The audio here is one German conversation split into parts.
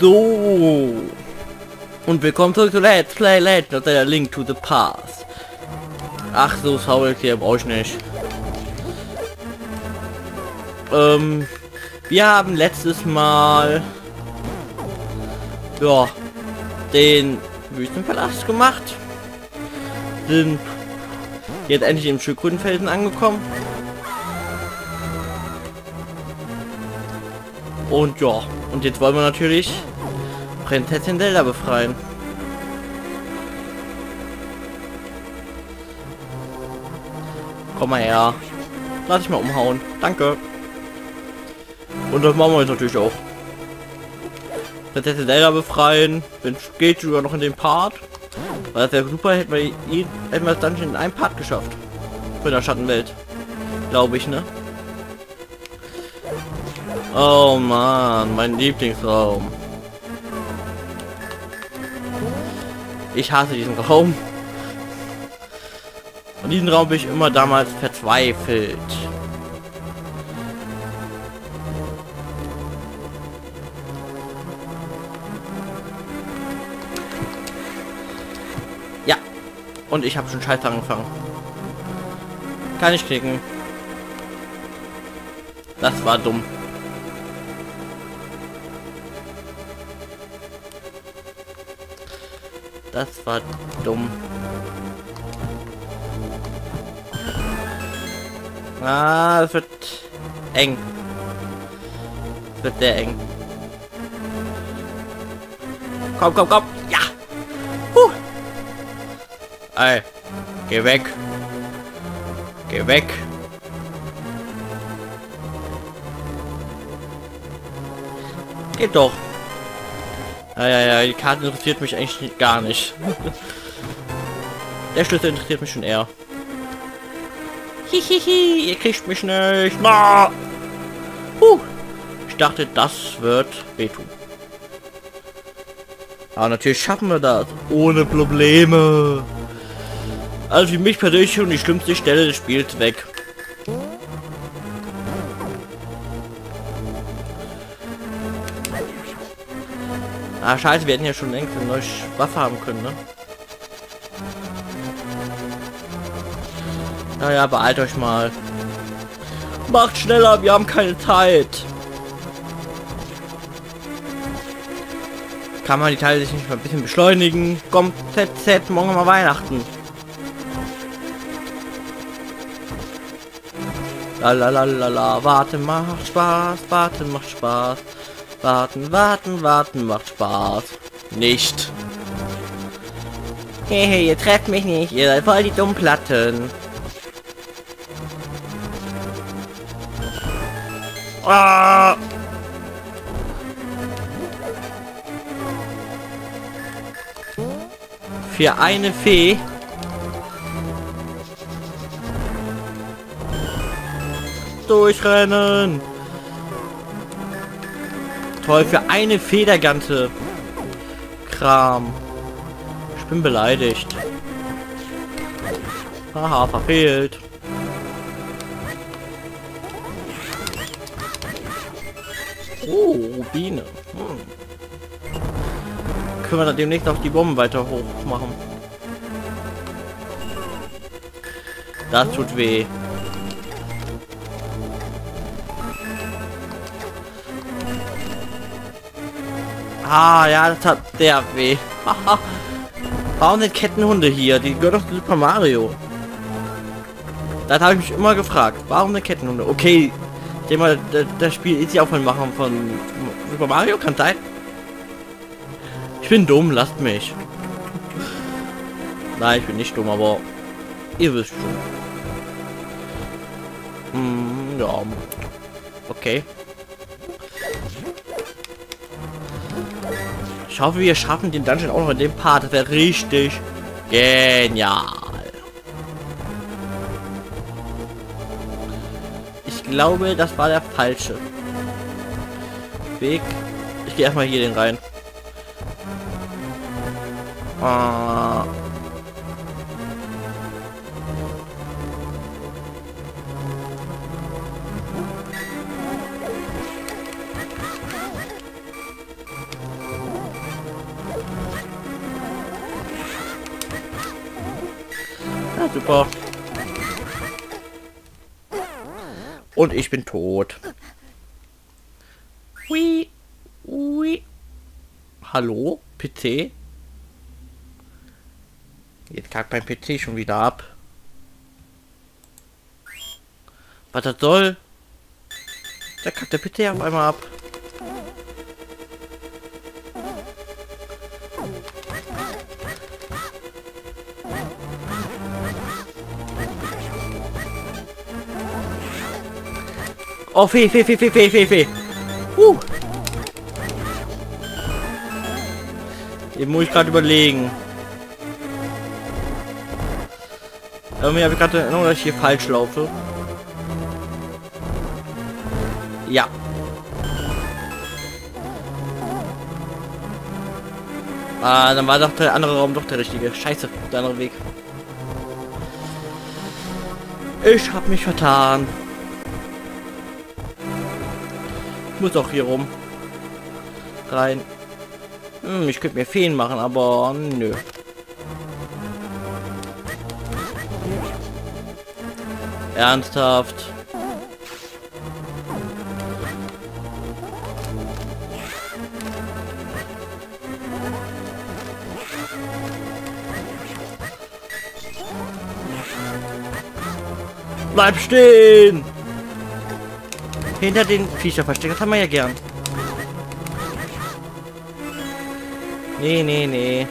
So. Und willkommen zurück zu Let's Play Legend of Zelda Link to the Past. Ach so, hier brauche ich nicht. Ähm, wir haben letztes Mal ja den Wüstenpalast gemacht. Sind jetzt endlich im Schildkrötenfelsen angekommen. Und ja, und jetzt wollen wir natürlich Prinzessin Zelda befreien. Komm mal her. Lass ich mal umhauen. Danke. Und das machen wir jetzt natürlich auch. Prinzessin Zelda befreien. Wenn es geht sogar noch in den Part. Weil das wäre super, hätten wir, hätten wir das Dungeon in einem Part geschafft. Für der Schattenwelt. Glaube ich, ne? Oh man, mein Lieblingsraum. Ich hasse diesen Raum. Und diesen Raum bin ich immer damals verzweifelt. Ja. Und ich habe schon Scheiß angefangen. Kann ich klicken. Das war dumm. Das war dumm. Ah, es wird eng. Es wird sehr eng. Komm, komm, komm. Ja. Huh. Ey, geh weg. Geh weg. Geht doch. Ja, ja, ja, die Karte interessiert mich eigentlich gar nicht. Der Schlüssel interessiert mich schon eher. Hihihi, ihr kriegt mich nicht. Na! Huh. Ich dachte, das wird wehtun. Aber natürlich schaffen wir das. Ohne Probleme. Also für mich persönlich schon die schlimmste Stelle des Spiels weg. Ah, scheiße, wir hätten ja schon längst eine neue Waffe haben können, ne? Naja, beeilt euch mal. Macht schneller, wir haben keine Zeit. Kann man die Teile sich nicht mal ein bisschen beschleunigen? Kommt ZZ, morgen mal Weihnachten. La la la la la, warte, macht Spaß, warte, macht Spaß. Warten, warten, warten macht Spaß. Nicht. Hehe, ihr trefft mich nicht, ihr seid voll die dummen Platten. Ah! Für eine Fee. Durchrennen. Toll, für eine Feder ganze Kram. Ich bin beleidigt. Haha, verfehlt. Oh, Rubine. Hm. Können wir da demnächst auch die Bomben weiter hoch machen. Das tut weh. Ah, ja, das hat der weh. Warum sind Kettenhunde hier? Die gehören doch zu Super Mario. Das habe ich mich immer gefragt. Warum eine Kettenhunde? Okay, ich das Spiel ist ja auch von Machen von Super Mario, kann sein. Ich bin dumm, lasst mich. Nein, ich bin nicht dumm, aber ihr wisst schon. Hm, ja. Okay. Ich hoffe, wir schaffen den Dungeon auch noch in dem Part. Das wäre richtig genial. Ich glaube, das war der falsche Weg. Ich gehe erstmal hier den rein. Ah. Super. Und ich bin tot. Hui. Hui. Hallo? PC? Jetzt kackt mein PC schon wieder ab. Was das soll? Da kackt der PC auf einmal ab. Oh, Fee, Fee, Fee, Fee, Fee, Fee, Fee. Uh. Eben muss ich gerade überlegen. Irgendwie habe ich gerade Erinnerung, dass ich hier falsch laufe. Ja. Ah, dann war doch der andere Raum doch der richtige. Scheiße, der andere Weg. Ich habe mich vertan. Ich muss auch hier rum. Rein. Hm, ich könnte mir Feen machen, aber nö. Ernsthaft. Bleib stehen! Hinter den Viecher versteckt, das haben wir ja gern. Nee, nee, nee.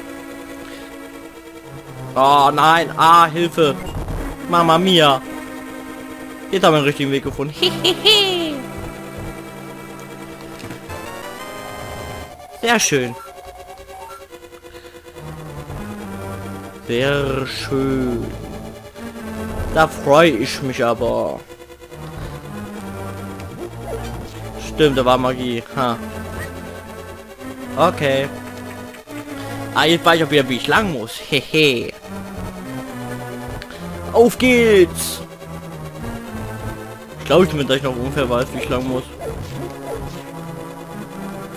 Oh nein, ah, Hilfe. Mama Mia. Jetzt haben wir den richtigen Weg gefunden. Sehr schön. Sehr schön. Da freue ich mich aber. Stimmt, da war Magie. Ha. Okay. Ah, jetzt weiß ich auch wieder, wie ich lang muss. Hehe. Auf geht's! Ich glaube, ich bin gleich noch ungefähr weiß, wie ich lang muss.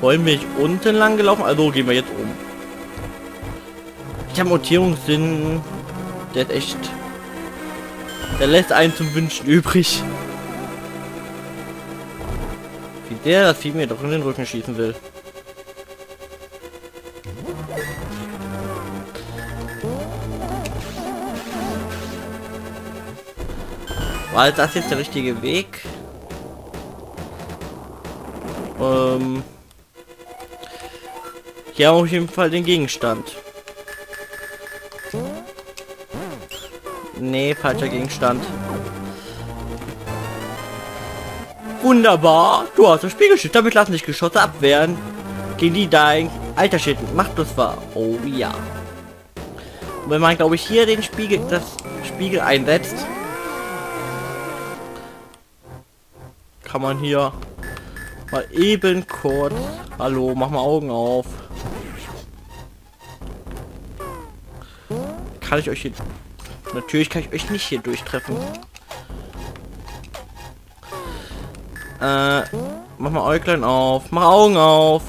Wollen wir unten lang gelaufen? Also gehen wir jetzt um. Ich habe Mutierungssinn. Der ist echt der lässt einen zum Wünschen übrig. Der das Vieh mir doch in den Rücken schießen will. War das jetzt der richtige Weg? Ähm hier haben wir auf jeden Fall den Gegenstand. Nee, falscher Gegenstand. Wunderbar. Du hast das Spiegelschild. Damit lassen sich Geschosse abwehren. Gegen die dein alter Schild macht das war. Oh ja. Wenn man, glaube ich, hier den Spiegel, das Spiegel einsetzt, kann man hier mal eben kurz. Hallo, mach mal Augen auf. Kann ich euch hier Natürlich kann ich euch nicht hier durchtreffen. Äh, mach mal Äuglein auf. Mach Augen auf.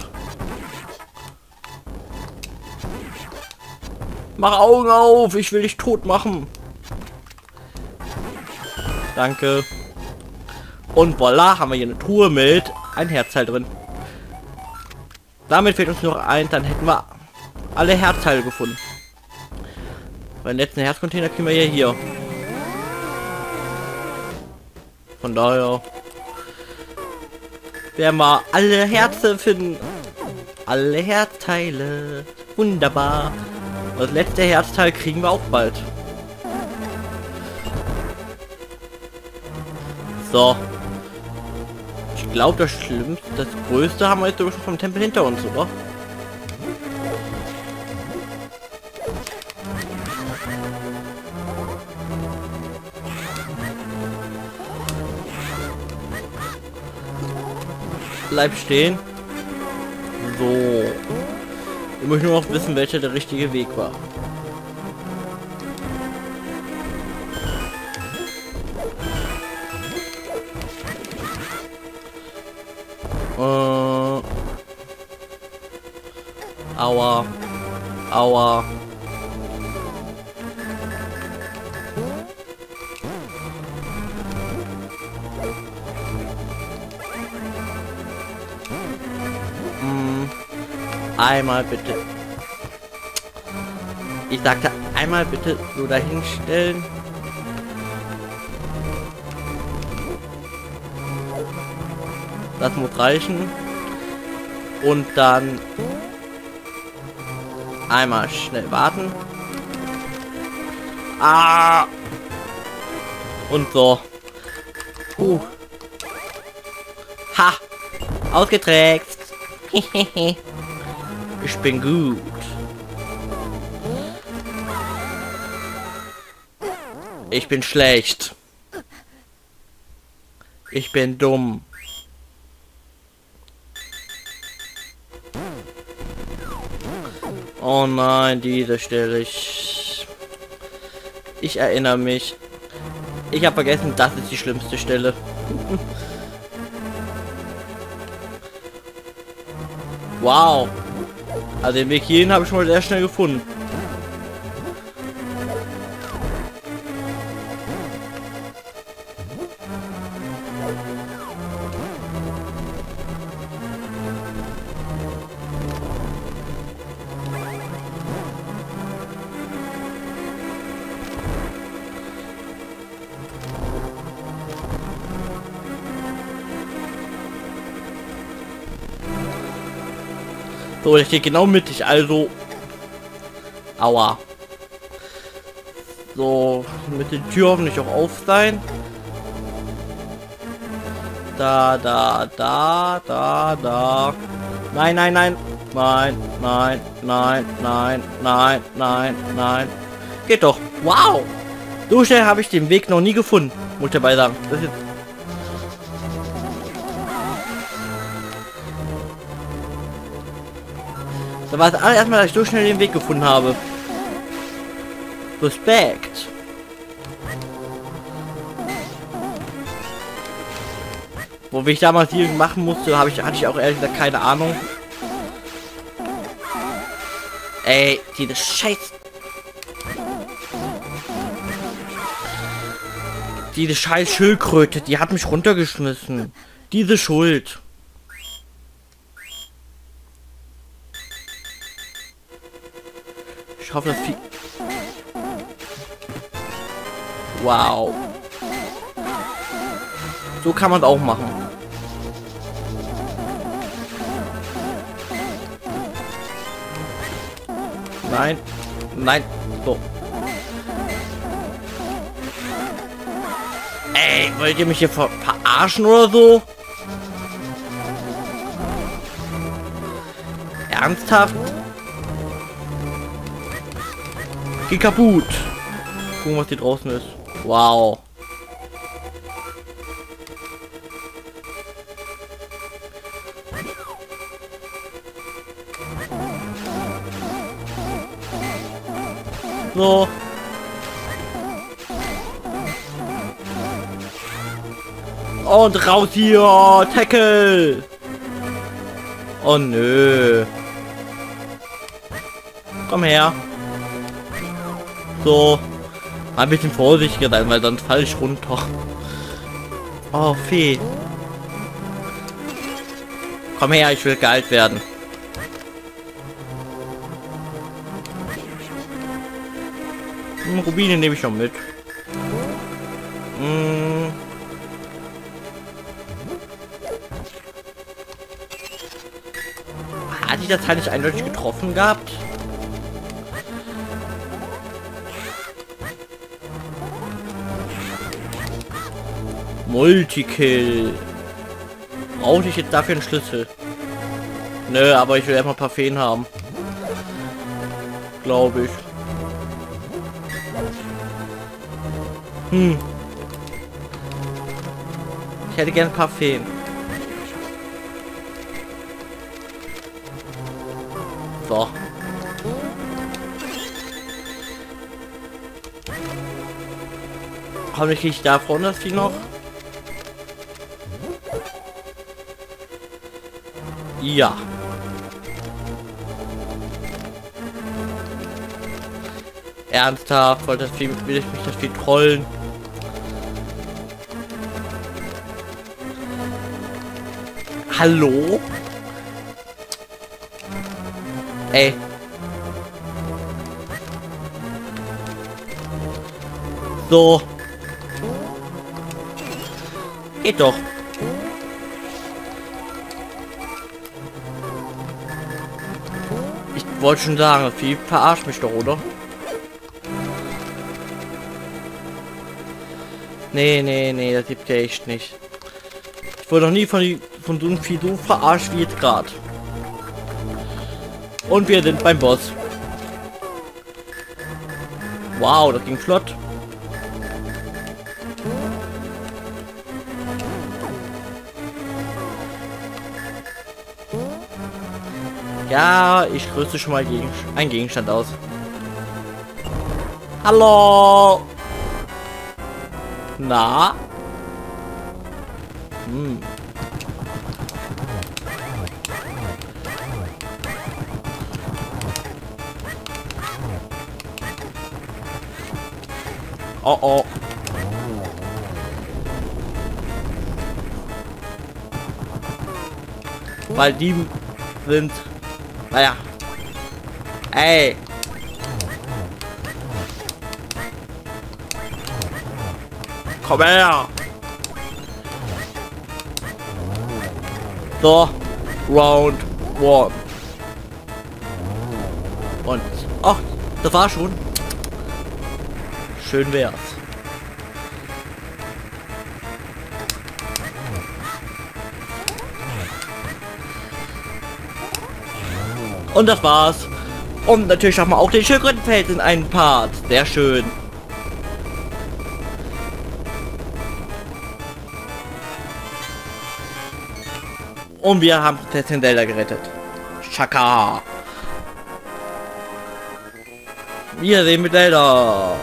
Mach Augen auf. Ich will dich tot machen. Danke. Und voila, haben wir hier eine Truhe mit ein Herzteil drin. Damit fehlt uns noch ein, dann hätten wir alle Herzteile gefunden. Mein letzten Herzcontainer kriegen wir ja hier. Von daher werden wir alle Herzen finden. Alle Herzteile. Wunderbar. Das letzte Herzteil kriegen wir auch bald. So. Ich glaube, das Schlimmste, das Größte haben wir jetzt schon vom Tempel hinter uns, oder? Bleib stehen. So. Ich möchte nur noch wissen, welcher der richtige Weg war. Äh. Aua. Aua. Einmal bitte. Ich sagte einmal bitte so dahinstellen. Das muss reichen. Und dann einmal schnell warten. Ah! Und so. Puh. Ha! Ausgeträgt. ich bin gut. Ich bin schlecht. Ich bin dumm. Oh nein, diese Stelle. Ich, ich erinnere mich. Ich habe vergessen, das ist die schlimmste Stelle. wow. Also den Weg hierhin habe ich schon mal sehr schnell gefunden. So, der steht genau mittig, also... Aua. So, mit den Tür hoffentlich auch auf sein. Da, da, da, da, da. Nein, nein, nein. Nein, nein, nein, nein, nein, nein, nein. Geht doch. Wow. So schnell habe ich den Weg noch nie gefunden. Muss ich dabei sagen. Das ist Da war es erstmal, dass ich so schnell den Weg gefunden habe. Respekt. Wo ich damals hier machen musste, habe ich hatte ich auch ehrlich gesagt keine Ahnung. Ey, diese Scheiß. Diese scheiß Schildkröte, die hat mich runtergeschmissen. Diese Schuld. Hoffe, das. Wow. So kann man auch machen. Nein. Nein. So. Ey, wollt ihr mich hier ver verarschen oder so? Ernsthaft? Geh kaputt. Gucken, was hier draußen ist. Wow. So. Und raus hier, Tackle. Oh nö. Komm her. So. Ein bisschen vorsichtiger sein, weil fall ich runter. Oh, Fee. Komm her, ich will geil werden. Hm, Rubine nehme ich schon mit. Hm. Hat das halt nicht eindeutig getroffen gehabt? Multikill. Brauche ich jetzt dafür einen Schlüssel? Nö, aber ich will erstmal ein paar Feen haben. Glaube ich. Hm. Ich hätte gerne ein paar Feen. So. Habe ich nicht davon, dass die noch? Ja. Ernsthaft, wollte das will ich mich das Vieh trollen? Hallo? Ey. So. Geht doch. Wollte schon sagen, viel verarscht mich doch, oder? Nee, nee, nee, das gibt ja echt nicht. Ich wurde noch nie von, von so einem Vieh so verarscht wie jetzt gerade. Und wir sind beim Boss. Wow, das ging flott. Ja, ich rüste schon mal gegen einen Gegenstand aus. Hallo. Na? Hm. Oh oh. Weil die sind... Naja. Ey. Komm her. So. Round one. Und... Ach, das war schon. Schön wär's. Und das war's. Und natürlich haben wir auch den Schildkrötenfeld in einen Part. Sehr schön. Und wir haben Prinzessin Zelda gerettet. Chaka. Wir sehen mit Zelda.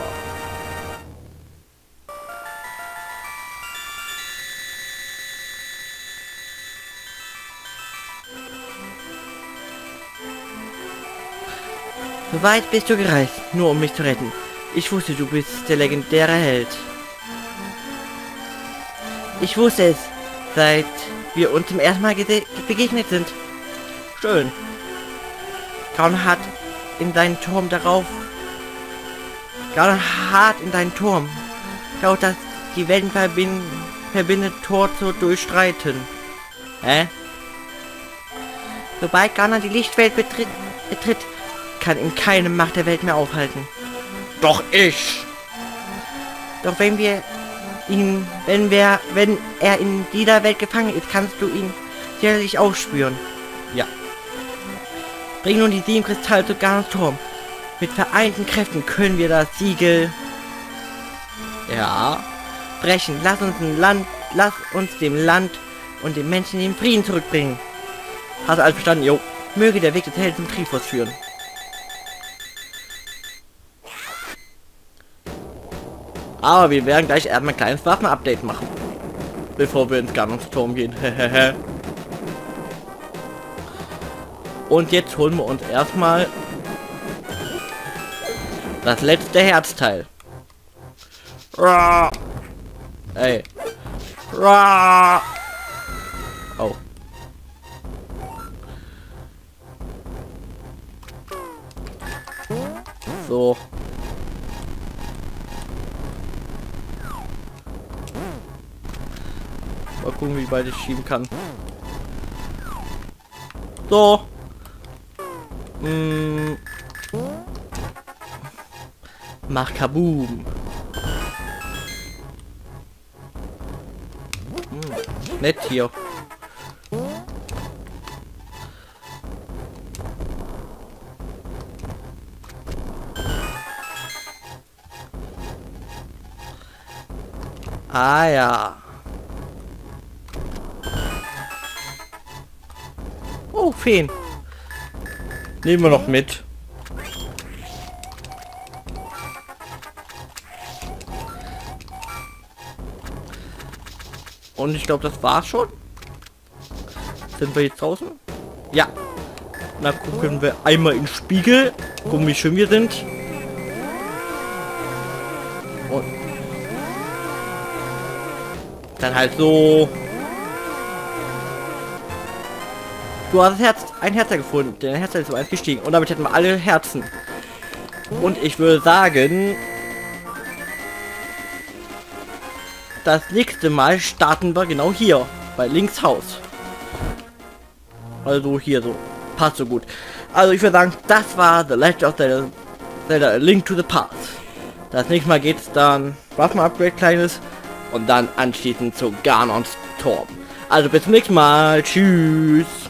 So weit bist du gereist, nur um mich zu retten. Ich wusste, du bist der legendäre Held. Ich wusste es, seit wir uns zum ersten Mal begegnet sind. Schön. Gaun hat in deinen Turm darauf... Gaun hart in deinen Turm. Glaubt, dass die Welten verbinden, verbindet, Tor zu durchstreiten. Hä? Sobald Ghana die Lichtwelt betritt, betritt kann ihn keine Macht der Welt mehr aufhalten. Doch ich! Doch wenn wir ihn, wenn wir, wenn er in dieser Welt gefangen ist, kannst du ihn sicherlich aufspüren. Ja. Bring nun die sieben Kristalle zu Garns Turm. Mit vereinten Kräften können wir das Siegel... Ja. Brechen. Lass uns ein Land, lass uns dem Land und den Menschen den Frieden zurückbringen. Hast du alles verstanden, jo. Möge der Weg des Helden zum Trifos führen. Aber wir werden gleich erstmal ein kleines Waffen-Update machen. Bevor wir ins Gannungsturm gehen. Und jetzt holen wir uns erstmal das letzte Herzteil. Ey. Oh. So. Mal gucken, wie weit ich schieben kann. So. Hm. Mach Kaboom. Hm. Nett hier. Ah ja. Feen. Nehmen wir noch mit. Und ich glaube, das war's schon. Sind wir jetzt draußen? Ja. Na, gucken wir einmal in den Spiegel. Gucken, wie schön wir sind. Und dann halt so. Du hast Herz, ein Herz gefunden. Der Herz ist so eins gestiegen. Und damit hätten wir alle Herzen. Und ich würde sagen... Das nächste Mal starten wir genau hier. Bei Links Haus. Also hier so. Passt so gut. Also ich würde sagen, das war The Legend of Zelda, Zelda Link to the Past. Das nächste Mal geht es dann Waffen-Upgrade kleines und dann anschließend zu Ganons Turm. Also bis zum nächsten Mal. Tschüss.